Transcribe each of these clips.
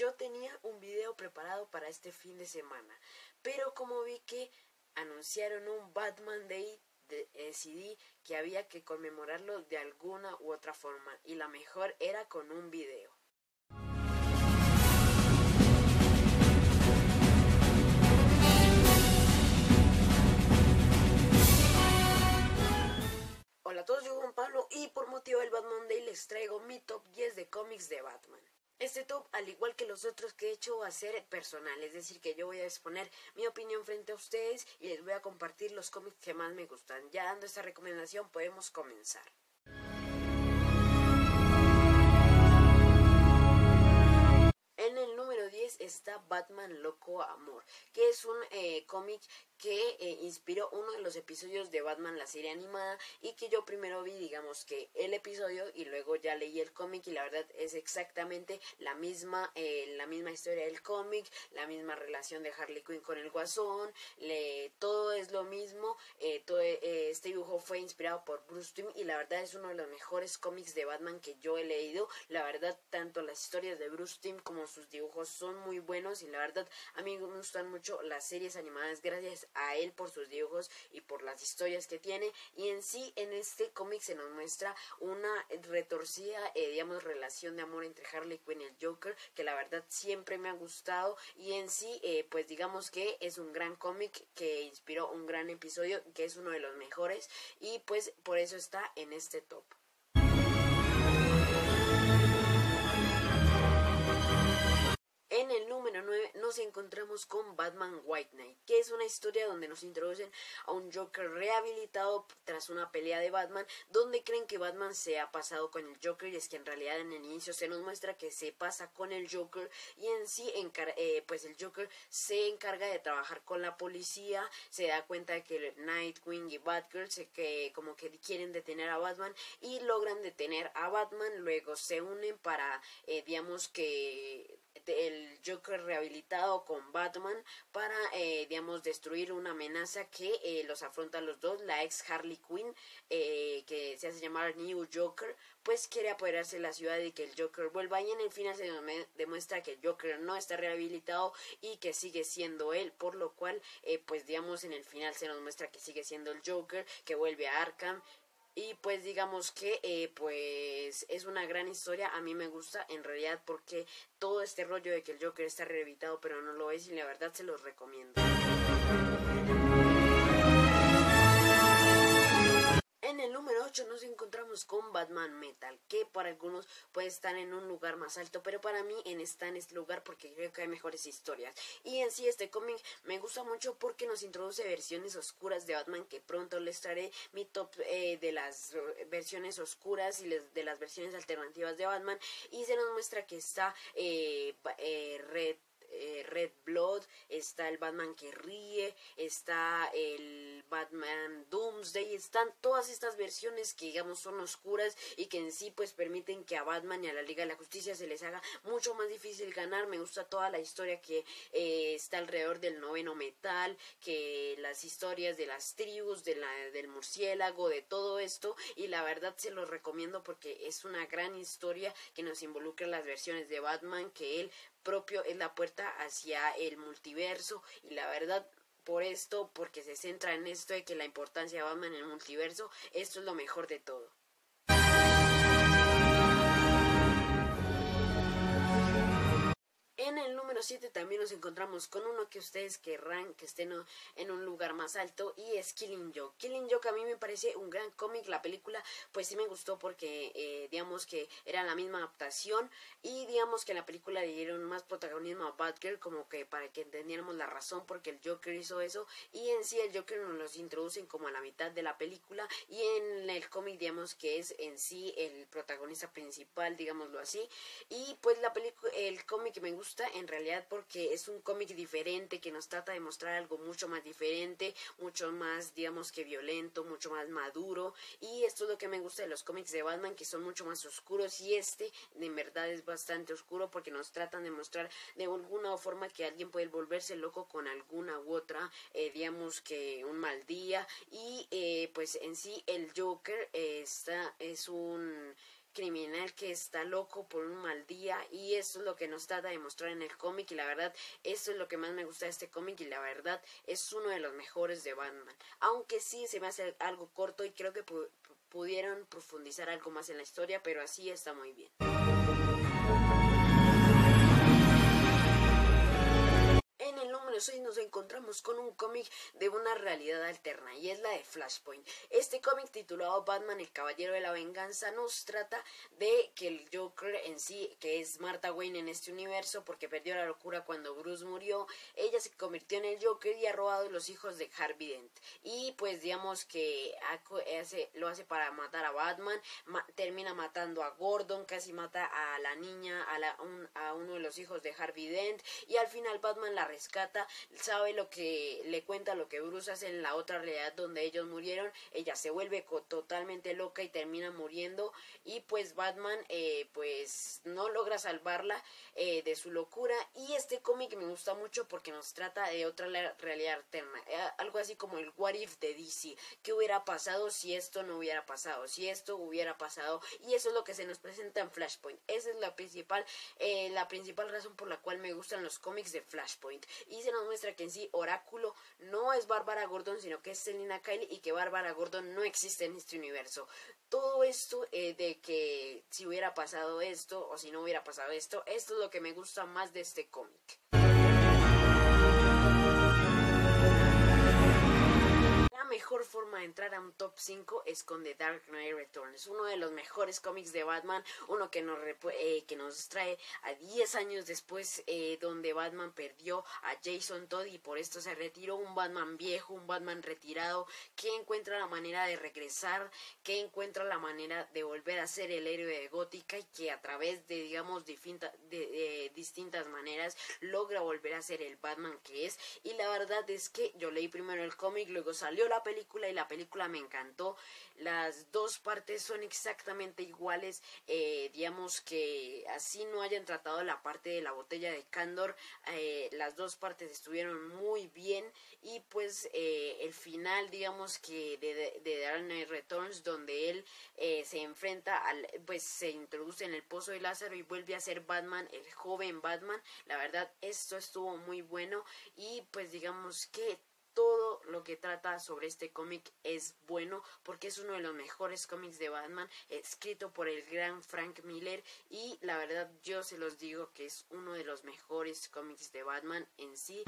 yo tenía un video preparado para este fin de semana, pero como vi que anunciaron un Batman Day, decidí que había que conmemorarlo de alguna u otra forma y la mejor era con un video. Hola a todos, yo Juan Pablo y por motivo del Batman Day les traigo mi top 10 de cómics de Batman. Este top, al igual que los otros que he hecho, va a ser personal, es decir, que yo voy a exponer mi opinión frente a ustedes y les voy a compartir los cómics que más me gustan. Ya dando esta recomendación, podemos comenzar. En el número 10 está Batman Loco Amor, que es un eh, cómic que eh, inspiró uno de los episodios de Batman, la serie animada, y que yo primero vi, digamos que el episodio y luego ya leí el cómic y la verdad es exactamente la misma, eh, la misma historia del cómic, la misma relación de Harley Quinn con el Guasón, le, todo es lo mismo, eh, todo, este dibujo fue inspirado por Bruce Timm y la verdad es uno de los mejores cómics de Batman que yo he leído, la verdad tanto las historias de Bruce Timm como sus dibujos son muy buenos y la verdad a mí me gustan mucho las series animadas. Gracias a él por sus dibujos y por las historias que tiene. Y en sí en este cómic se nos muestra una retorcida eh, digamos relación de amor entre Harley Quinn y el Joker que la verdad siempre me ha gustado. Y en sí eh, pues digamos que es un gran cómic que inspiró un gran episodio que es uno de los mejores. Y pues por eso está en este top número 9 nos encontramos con Batman White Knight, que es una historia donde nos introducen a un Joker rehabilitado tras una pelea de Batman, donde creen que Batman se ha pasado con el Joker y es que en realidad en el inicio se nos muestra que se pasa con el Joker y en sí eh, pues el Joker se encarga de trabajar con la policía, se da cuenta de que Nightwing y Batgirl se que como que quieren detener a Batman y logran detener a Batman, luego se unen para eh, digamos que el Joker rehabilitado con Batman para, eh, digamos, destruir una amenaza que eh, los afronta los dos. La ex Harley Quinn, eh, que se hace llamar New Joker, pues quiere apoderarse de la ciudad y que el Joker vuelva. Y en el final se demuestra que el Joker no está rehabilitado y que sigue siendo él, por lo cual, pues, digamos, en el final se nos muestra que sigue siendo el Joker, que vuelve a Arkham, y pues digamos que eh, pues es una gran historia a mí me gusta en realidad porque todo este rollo de que el Joker está rehabilitado pero no lo es y la verdad se los recomiendo En el número 8 nos encontramos con Batman Metal, que para algunos puede estar en un lugar más alto, pero para mí en está en este lugar porque creo que hay mejores historias. Y en sí este cómic me gusta mucho porque nos introduce versiones oscuras de Batman, que pronto les traeré mi top eh, de las versiones oscuras y de las versiones alternativas de Batman. Y se nos muestra que está eh, eh, Red eh, Red Blood, está el Batman que ríe, está el Batman Doomsday, están todas estas versiones que digamos son oscuras y que en sí pues permiten que a Batman y a la Liga de la Justicia se les haga mucho más difícil ganar. Me gusta toda la historia que eh, está alrededor del noveno metal, que las historias de las tribus, de la, del murciélago, de todo esto y la verdad se los recomiendo porque es una gran historia que nos involucra las versiones de Batman que él propio es la puerta hacia el multiverso y la verdad por esto, porque se centra en esto de que la importancia de Batman en el multiverso, esto es lo mejor de todo. En el número 7 también nos encontramos con uno que ustedes querrán que esté en un lugar más alto y es Killing Joke. Killing Joke a mí me parece un gran cómic, la película pues sí me gustó porque eh, digamos que era la misma adaptación y digamos que en la película le dieron más protagonismo a Batgirl como que para que entendiéramos la razón porque el Joker hizo eso y en sí el Joker nos los introducen como a la mitad de la película y en el cómic digamos que es en sí el protagonista principal digámoslo así y pues la película el cómic me gusta en realidad porque es un cómic diferente que nos trata de mostrar algo mucho más diferente, mucho más digamos que violento, mucho más maduro. Y esto es lo que me gusta de los cómics de Batman que son mucho más oscuros. Y este en verdad es bastante oscuro porque nos tratan de mostrar de alguna forma que alguien puede volverse loco con alguna u otra eh, digamos que un mal día. Y eh, pues en sí el Joker está es un criminal que está loco por un mal día y eso es lo que nos trata de mostrar en el cómic y la verdad eso es lo que más me gusta de este cómic y la verdad es uno de los mejores de Batman. Aunque sí se me hace algo corto y creo que pudieron profundizar algo más en la historia pero así está muy bien hoy nos encontramos con un cómic de una realidad alterna y es la de Flashpoint. Este cómic titulado Batman el Caballero de la Venganza nos trata de que el Joker en sí, que es Martha Wayne en este universo porque perdió la locura cuando Bruce murió, ella se convirtió en el Joker y ha robado los hijos de Harvey Dent. Y pues digamos que hace, lo hace para matar a Batman, termina matando a Gordon, casi mata a la niña, a, la, a uno de los hijos de Harvey Dent y al final Batman la rescata sabe lo que le cuenta lo que Bruce hace en la otra realidad donde ellos murieron, ella se vuelve totalmente loca y termina muriendo y pues Batman eh, pues no logra salvarla eh, de su locura y este cómic me gusta mucho porque nos trata de otra realidad alterna, eh, algo así como el What If de DC, qué hubiera pasado si esto no hubiera pasado, si esto hubiera pasado y eso es lo que se nos presenta en Flashpoint, esa es la principal, la principal razón por la cual me gustan los cómics de Flashpoint y se muestra que en sí Oráculo no es Bárbara Gordon, sino que es Selina Kyle y que Bárbara Gordon no existe en este universo. Todo esto eh, de que si hubiera pasado esto o si no hubiera pasado esto, esto es lo que me gusta más de este cómic. Mejor forma de entrar a un top 5 es con The Dark Knight Returns, uno de los mejores cómics de Batman, uno que nos, eh, que nos trae a 10 años después eh, donde Batman perdió a Jason Todd y por esto se retiró un Batman viejo, un Batman retirado, que encuentra la manera de regresar, que encuentra la manera de volver a ser el héroe de Gótica y que a través de digamos de distintas maneras logra volver a ser el Batman que es y la verdad es que yo leí primero el cómic, luego salió la película y la película me encantó. Las dos partes son exactamente iguales. Eh, digamos que así no hayan tratado la parte de la botella de Candor. Eh, las dos partes estuvieron muy bien. Y pues eh, el final, digamos que de, de, Dark Knight Returns, donde él se enfrenta al, pues se introduce en el pozo de Lázaro y vuelve a ser Batman, el joven Batman. La verdad, esto estuvo muy bueno. Y pues digamos que todo lo que trata sobre este cómic es bueno porque es uno de los mejores cómics de Batman escrito por el gran Frank Miller y la verdad yo se los digo que es uno de los mejores cómics de Batman en sí.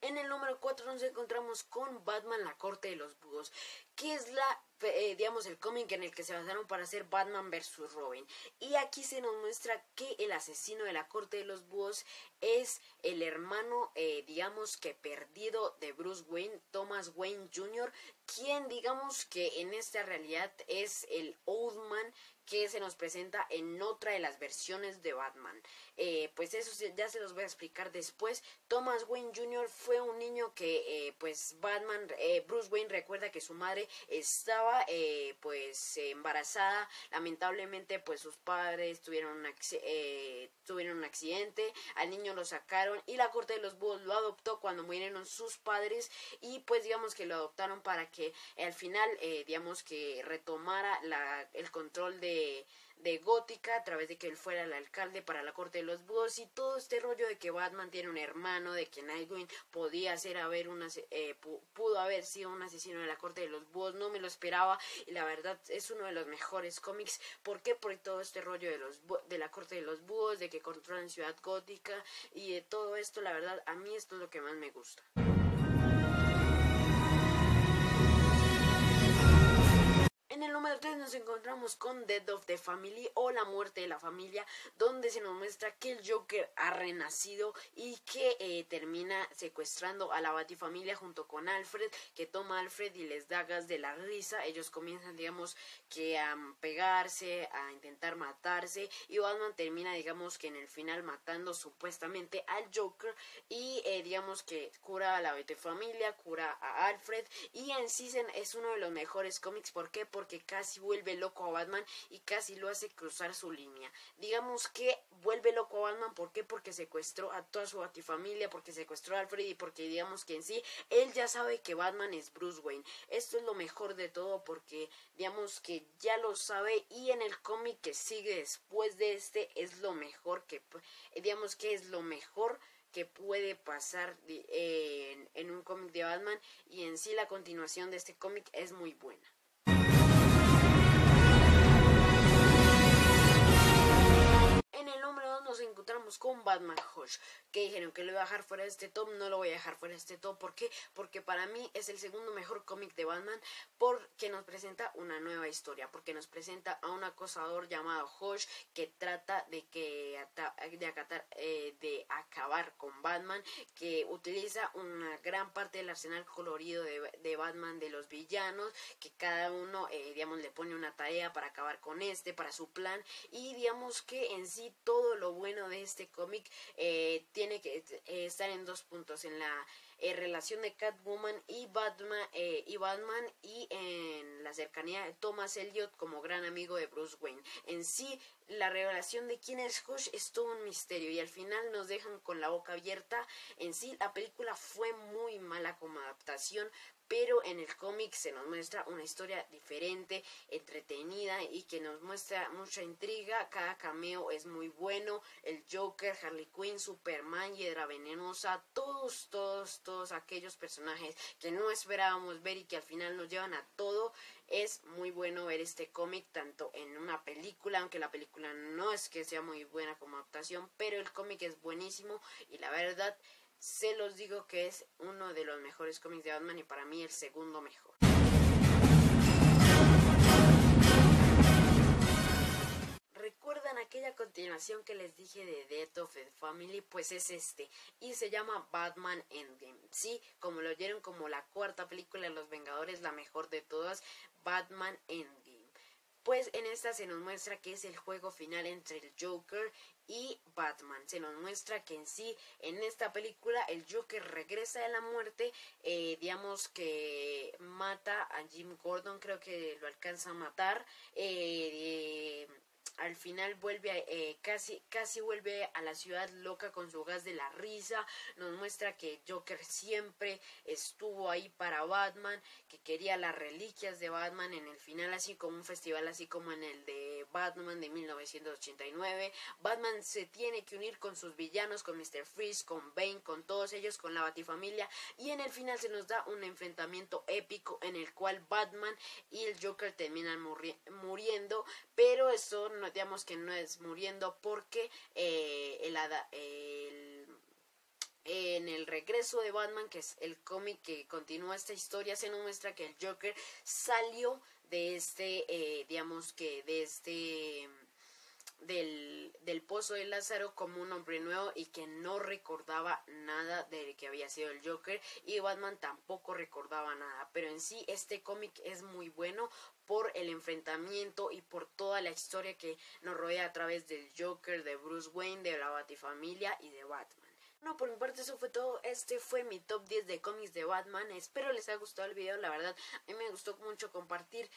En el número 4 nos encontramos con Batman, la corte de los búhos, que es la eh, digamos, el cómic en el que se basaron para hacer Batman vs. Robin. Y aquí se nos muestra que el asesino de la corte de los búhos es el hermano, eh, digamos que perdido de Bruce Wayne, Thomas Wayne Jr., quien digamos que en esta realidad es el Old Man que se nos presenta en otra de las versiones de Batman. Eh, pues eso ya se los voy a explicar después. Thomas Wayne Jr. fue un niño que, pues Batman, Bruce Wayne recuerda que su madre estaba eh, pues embarazada. Lamentablemente pues sus padres tuvieron un, eh, tuvieron un accidente al niño lo sacaron y la corte de los búhos lo adoptó cuando murieron sus padres y pues digamos que lo adoptaron para que al final eh, digamos que retomara la, el control de de Gótica a través de que él fuera el alcalde para la corte de los búhos y todo este rollo de que Batman tiene un hermano, de que Nightwing podía ser haber una, eh, pudo haber sido un asesino de la corte de los búhos, no me lo esperaba y la verdad es uno de los mejores cómics. ¿Por qué? Por todo este rollo de los de la corte de los búhos, de que controlan Ciudad Gótica y de todo esto, la verdad a mí esto es lo que más me gusta. En el número 3 nos encontramos con Death of the Family o La muerte de la familia, donde se nos muestra que el Joker ha renacido y que eh, termina secuestrando a la Batifamilia junto con Alfred, que toma a Alfred y les da gas de la risa. Ellos comienzan, digamos, que a pegarse, a intentar matarse y Batman termina, digamos, que en el final matando supuestamente al Joker y eh, digamos que cura a la Batifamilia, cura a Alfred y en Season es uno de los mejores cómics. ¿Por qué? Porque porque casi vuelve loco a Batman y casi lo hace cruzar su línea. Digamos que vuelve loco a Batman, ¿por qué? Porque secuestró a toda su batifamilia, porque secuestró a Alfred y porque digamos que en sí él ya sabe que Batman es Bruce Wayne. Esto es lo mejor de todo porque digamos que ya lo sabe y en el cómic que sigue después de este es lo mejor que digamos que es lo mejor que puede pasar en un cómic de Batman y en sí la continuación de este cómic es muy buena. Nos encontramos con Batman Hush, que dijeron que lo voy a dejar fuera de este top, no lo voy a dejar fuera de este top, ¿por qué? Porque para mí es el segundo mejor cómic de Batman, porque nos presenta una nueva historia, porque nos presenta a un acosador llamado Hush que trata de que de, eh, de acabar con Batman, que utiliza una gran parte del arsenal colorido de, Batman de los villanos, que cada uno, eh, digamos, le pone una tarea para acabar con este, para su plan, y digamos que en sí todo lo bueno de este cómic eh, tiene que eh, estar en dos puntos, en la eh, relación de Catwoman y Batman, y Batman y en la cercanía de Thomas Elliot como gran amigo de Bruce Wayne. En sí, la revelación de quién es Hush es todo un misterio y al final nos dejan con la boca abierta. En sí, la película fue muy mala como adaptación, pero en el cómic se nos muestra una historia diferente, entretenida y que nos muestra mucha intriga. Cada cameo es muy bueno. El Joker, Harley Quinn, Superman, Hiedra Venenosa, todos, todos, todos aquellos personajes que no esperábamos ver y que al final nos llevan a todo. Es muy bueno ver este cómic tanto en una película, aunque la película no es que sea muy buena como adaptación, pero el cómic es buenísimo y la verdad se los digo que es uno de los mejores cómics de Batman y para mí el segundo mejor. ¿Recuerdan aquella continuación que les dije de Death of the Family? Pues es este. Y se llama Batman Endgame. Sí, como lo oyeron como la cuarta película de Los Vengadores, la mejor de todas, Batman Endgame. Pues en esta se nos muestra que es el juego final entre el Joker y Batman. Se nos muestra que en sí, en esta película, el Joker regresa de la muerte, eh, digamos que mata a Jim Gordon, creo que lo alcanza a matar. Eh, al final vuelve a, eh, casi casi vuelve a la ciudad loca con su gas de la risa nos muestra que Joker siempre estuvo ahí para Batman que quería las reliquias de Batman en el final así como un festival así como en el de Batman de 1989 Batman se tiene que unir con sus villanos con Mr. Freeze con Bane con todos ellos con la Batifamilia y en el final se nos da un enfrentamiento épico en el cual Batman y el Joker terminan muriendo pero eso digamos que no es muriendo porque eh, en el regreso de Batman, que es el cómic que continúa esta historia, se nos muestra que el Joker salió de este, eh, digamos que de este del, del pozo de Lázaro como un hombre nuevo y que no recordaba nada de que había sido el Joker y Batman tampoco recordaba nada pero en sí este cómic es muy bueno por el enfrentamiento y por toda la historia que nos rodea a través del Joker, de Bruce Wayne, de la Batifamilia y de Batman. No, por mi parte eso fue todo. Este fue mi top 10 de cómics de Batman. Espero les haya gustado el video. La verdad, a mí me gustó mucho compartir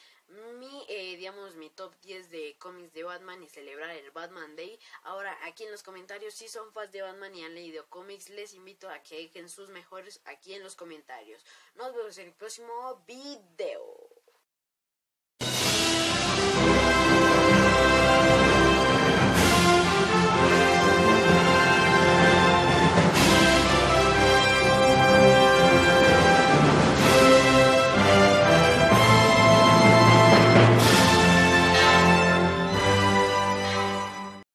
mi, eh, digamos, mi top 10 de cómics de Batman y celebrar el Batman Day. Ahora, aquí en los comentarios, si son fans de Batman y han leído cómics, les invito a que dejen sus mejores aquí en los comentarios. Nos vemos en el próximo video.